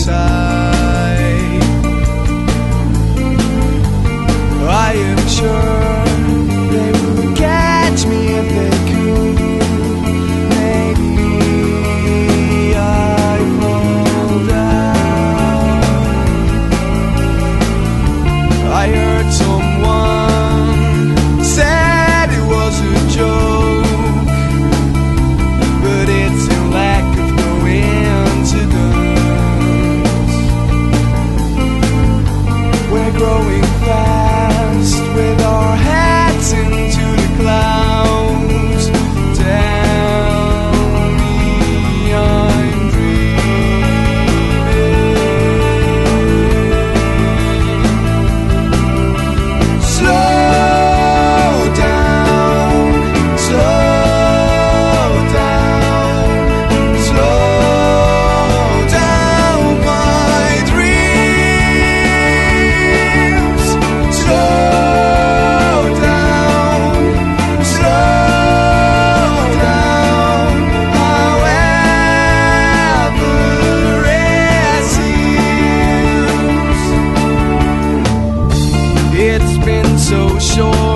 inside so sure